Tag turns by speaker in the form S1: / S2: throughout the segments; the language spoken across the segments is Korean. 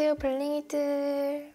S1: 안녕하세요 블링이들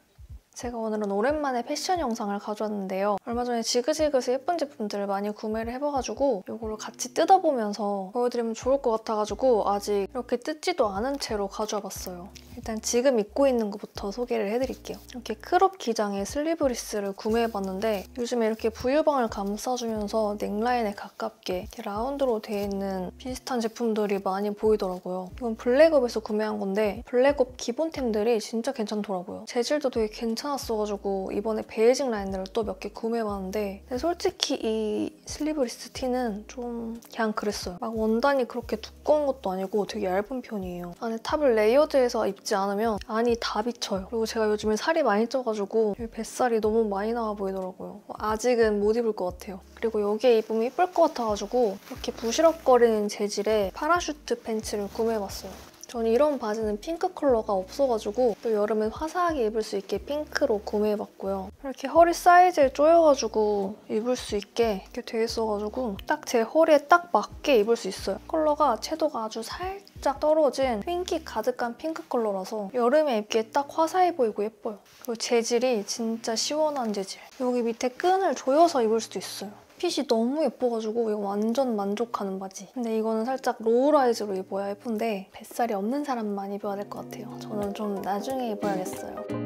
S1: 제가 오늘은 오랜만에 패션 영상을 가져왔는데요. 얼마 전에 지그재그에서 예쁜 제품들을 많이 구매를 해봐가지고 이거를 같이 뜯어보면서 보여드리면 좋을 것 같아가지고 아직 이렇게 뜯지도 않은 채로 가져와 봤어요. 일단 지금 입고 있는 것부터 소개를 해드릴게요. 이렇게 크롭 기장의 슬리브리스를 구매해봤는데 요즘에 이렇게 부유방을 감싸주면서 넥라인에 가깝게 라운드로 되어 있는 비슷한 제품들이 많이 보이더라고요. 이건 블랙업에서 구매한 건데 블랙업 기본템들이 진짜 괜찮더라고요. 재질도 되게 괜찮았어가지고 이번에 베이직 라인들을 또 몇 개 구매해봤는데 솔직히 이 슬리브리스 티는 좀 그냥 그랬어요. 막 원단이 그렇게 두꺼운 것도 아니고 되게 얇은 편이에요. 안에 탑을 레이어드해서 입지 않으면 안이 다 비쳐요. 그리고 제가 요즘에 살이 많이 쪄가지고 뱃살이 너무 많이 나와 보이더라고요. 아직은 못 입을 것 같아요. 그리고 여기에 입으면 예쁠 것 같아가지고 이렇게 부시럭거리는 재질의 파라슈트 팬츠를 구매해봤어요. 저는 이런 바지는 핑크 컬러가 없어가지고 또 여름엔 화사하게 입을 수 있게 핑크로 구매해봤고요. 이렇게 허리 사이즈에 조여가지고 입을 수 있게 이렇게 돼 있어가지고 딱 제 허리에 딱 맞게 입을 수 있어요. 컬러가 채도가 아주 살짝 떨어진 핑끼 가득한 핑크 컬러라서 여름에 입기에 딱 화사해 보이고 예뻐요. 그리고 재질이 진짜 시원한 재질. 여기 밑에 끈을 조여서 입을 수도 있어요. 핏이 너무 예뻐가지고 이거 완전 만족하는 바지. 근데 이거는 살짝 로우라이즈로 입어야 예쁜데 뱃살이 없는 사람만 입어야 될 것 같아요. 저는 좀 나중에 입어야겠어요.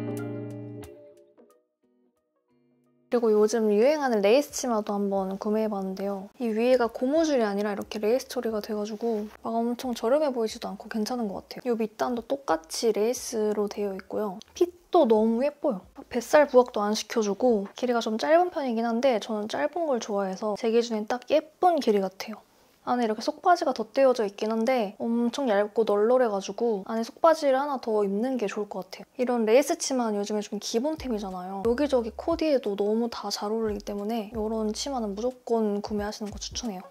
S1: 그리고 요즘 유행하는 레이스 치마도 한번 구매해봤는데요. 이 위에가 고무줄이 아니라 이렇게 레이스 처리가 돼가지고 막 엄청 저렴해 보이지도 않고 괜찮은 것 같아요. 이 밑단도 똑같이 레이스로 되어 있고요. 핏도 너무 예뻐요. 뱃살 부각도 안 시켜주고 길이가 좀 짧은 편이긴 한데 저는 짧은 걸 좋아해서 제 기준엔 딱 예쁜 길이 같아요. 안에 이렇게 속바지가 덧대어져 있긴 한데 엄청 얇고 널널해가지고 안에 속바지를 하나 더 입는 게 좋을 것 같아요. 이런 레이스 치마는 요즘에 좀 기본템이잖아요. 여기저기 코디에도 너무 다 잘 어울리기 때문에 이런 치마는 무조건 구매하시는 거 추천해요.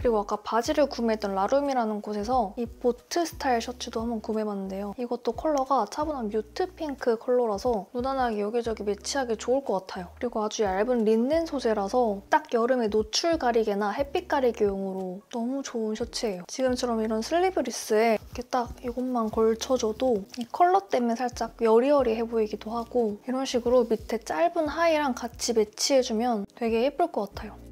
S1: 그리고 아까 바지를 구매했던 라룸이라는 곳에서 이 보트 스타일 셔츠도 한번 구매해봤는데요. 이것도 컬러가 차분한 mute 핑크 컬러라서 무난하게 여기저기 매치하기 좋을 것 같아요. 그리고 아주 얇은 린넨 소재라서 딱 여름에 노출 가리개나 햇빛 가리개용으로 너무 좋은 셔츠예요. 지금처럼 이런 슬리브리스에 이렇게 딱 이것만 걸쳐줘도 이 컬러 때문에 살짝 여리여리해 보이기도 하고 이런 식으로 밑에 짧은 하의랑 같이 매치해주면 되게 예쁠 것 같아요.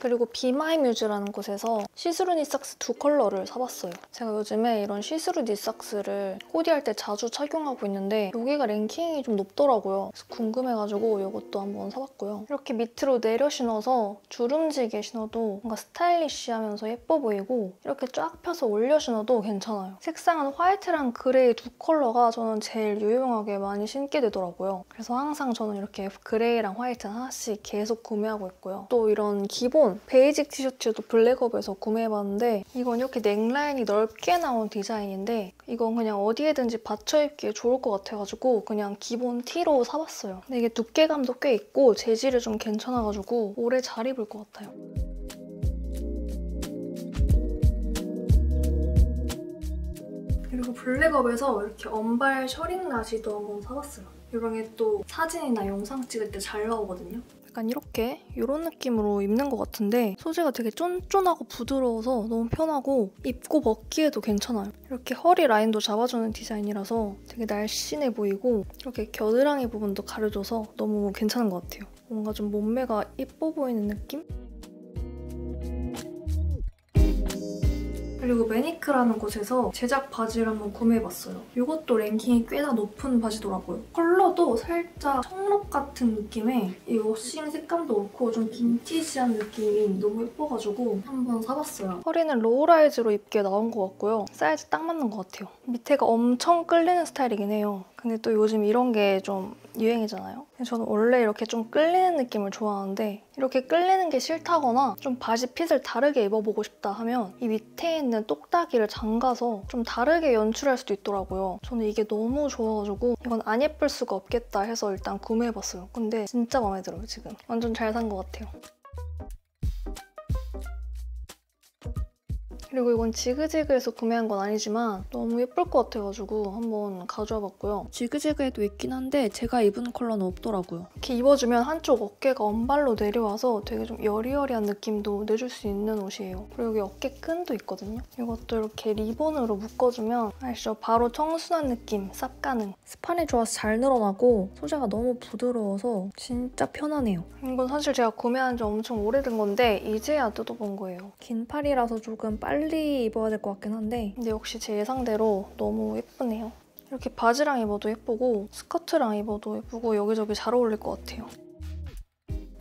S1: 그리고 비마이 뮤즈라는 곳에서 시스루 니삭스 두 컬러를 사봤어요. 제가 요즘에 이런 시스루 니삭스를 코디할 때 자주 착용하고 있는데 여기가 랭킹이 좀 높더라고요. 그래서 궁금해가지고 이것도 한번 사봤고요. 이렇게 밑으로 내려 신어서 주름지게 신어도 뭔가 스타일리쉬하면서 예뻐 보이고 이렇게 쫙 펴서 올려 신어도 괜찮아요. 색상은 화이트랑 그레이 두 컬러가 저는 제일 유용하게 많이 신게 되더라고요. 그래서 항상 저는 이렇게 그레이랑 화이트 하나씩 계속 구매하고 있고요. 또 이런 기본 베이직 티셔츠도 블랙업에서 구매해봤는데 이건 이렇게 넥라인이 넓게 나온 디자인인데 이건 그냥 어디에든지 받쳐 입기에 좋을 것 같아가지고 그냥 기본 티로 사봤어요. 근데 이게 두께감도 꽤 있고 재질이 좀 괜찮아가지고 오래 잘 입을 것 같아요. 그리고 블랙업에서 이렇게 언발 셔링 나시도 한번 사봤어요. 이런 게 또 사진이나 영상 찍을 때 잘 나오거든요. 약간 이렇게 이런 느낌으로 입는 것 같은데 소재가 되게 쫀쫀하고 부드러워서 너무 편하고 입고 벗기에도 괜찮아요. 이렇게 허리 라인도 잡아주는 디자인이라서 되게 날씬해 보이고 이렇게 겨드랑이 부분도 가려줘서 너무 괜찮은 것 같아요. 뭔가 좀 몸매가 이뻐 보이는 느낌? 그리고 매니크라는 곳에서 제작 바지를 한번 구매해봤어요. 이것도 랭킹이 꽤나 높은 바지더라고요. 컬러도 살짝 청록 같은 느낌의 이 워싱 색감도 그렇고 좀 빈티지한 느낌이 너무 예뻐가지고 한번 사봤어요. 허리는 로우라이즈로 입게 나온 것 같고요. 사이즈 딱 맞는 것 같아요. 밑에가 엄청 끌리는 스타일이긴 해요. 근데 또 요즘 이런 게 좀 유행이잖아요. 저는 원래 이렇게 좀 끌리는 느낌을 좋아하는데 이렇게 끌리는 게 싫다거나 좀 바지 핏을 다르게 입어보고 싶다 하면 이 밑에 있는 똑딱이를 잠가서 좀 다르게 연출할 수도 있더라고요. 저는 이게 너무 좋아가지고 이건 안 예쁠 수가 없겠다 해서 일단 구매해봤어요. 근데 진짜 마음에 들어요, 지금. 완전 잘 산 것 같아요. 그리고 이건 지그재그에서 구매한 건 아니지만 너무 예쁠 것 같아가지고 한번 가져와 봤고요. 지그재그에도 있긴 한데 제가 입은 컬러는 없더라고요. 이렇게 입어주면 한쪽 어깨가 언발로 내려와서 되게 좀 여리여리한 느낌도 내줄 수 있는 옷이에요. 그리고 여기 어깨 끈도 있거든요. 이것도 이렇게 리본으로 묶어주면 아시죠? 바로 청순한 느낌 쌉 가능. 스판이 좋아서 잘 늘어나고 소재가 너무 부드러워서 진짜 편하네요. 이건 사실 제가 구매한 지 엄청 오래된 건데 이제야 뜯어본 거예요. 긴 팔이라서 조금 빨리 입어야 될 것 같긴 한데 근데 역시 제 예상대로 너무 예쁘네요. 이렇게 바지랑 입어도 예쁘고 스커트랑 입어도 예쁘고 여기저기 잘 어울릴 것 같아요.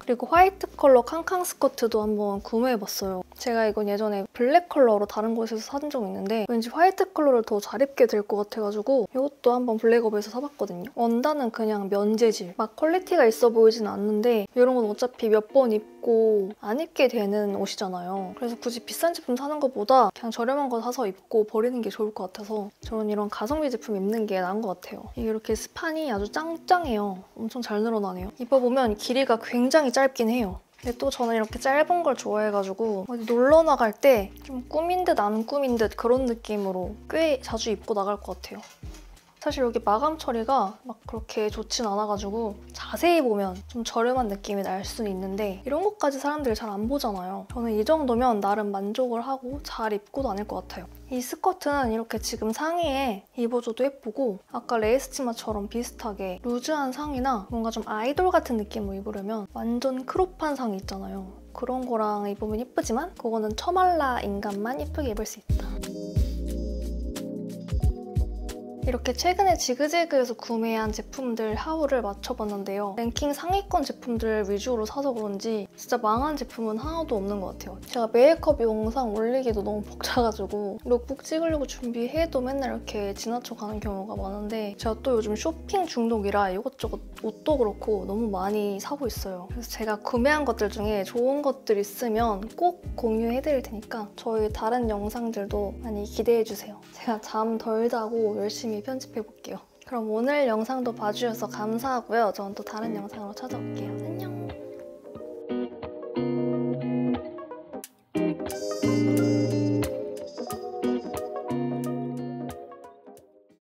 S1: 그리고 화이트 컬러 캉캉 스커트도 한번 구매해봤어요. 제가 이건 예전에 블랙 컬러로 다른 곳에서 산적 있는데 왠지 화이트 컬러를 더 잘 입게 될 것 같아가지고 이것도 한번 블랙업에서 사봤거든요. 원단은 그냥 면재질. 막 퀄리티가 있어 보이진 않는데 이런 건 어차피 몇 번 입고 안 입게 되는 옷이잖아요. 그래서 굳이 비싼 제품 사는 것보다 그냥 저렴한 거 사서 입고 버리는 게 좋을 것 같아서 저는 이런 가성비 제품 입는 게 나은 것 같아요. 이렇게 스판이 아주 짱짱해요. 엄청 잘 늘어나네요. 입어보면 길이가 굉장히 짧긴 해요. 근데 또 저는 이렇게 짧은 걸 좋아해가지고 어디 놀러 나갈 때 좀 꾸민 듯 안 꾸민 듯 그런 느낌으로 꽤 자주 입고 나갈 것 같아요. 사실 여기 마감 처리가 막 그렇게 좋진 않아가지고 자세히 보면 좀 저렴한 느낌이 날 수는 있는데 이런 것까지 사람들이 잘 안 보잖아요. 저는 이 정도면 나름 만족을 하고 잘 입고 다닐 것 같아요. 이 스커트는 이렇게 지금 상의에 입어줘도 예쁘고 아까 레이스 치마처럼 비슷하게 루즈한 상의나 뭔가 좀 아이돌 같은 느낌으로 입으려면 완전 crop한 상의 있잖아요. 그런 거랑 입으면 예쁘지만 그거는 뼈말라 인간만 예쁘게 입을 수 있다. 이렇게 최근에 지그재그에서 구매한 제품들 haul을 맞춰봤는데요. 랭킹 상위권 제품들 위주로 사서 그런지 진짜 망한 제품은 하나도 없는 것 같아요. 제가 메이크업 영상 올리기도 너무 벅차가지고 룩북 찍으려고 준비해도 맨날 이렇게 지나쳐 가는 경우가 많은데 제가 또 요즘 쇼핑 중독이라 이것저것 옷도 그렇고 너무 많이 사고 있어요. 그래서 제가 구매한 것들 중에 좋은 것들 있으면 꼭 공유해드릴 테니까 저희 다른 영상들도 많이 기대해주세요. 제가 잠 덜 자고 열심히 편집해 볼게요. 그럼 오늘 영상도 봐주셔서 감사하고요. 저는 또 다른 영상으로 찾아올게요. 안녕!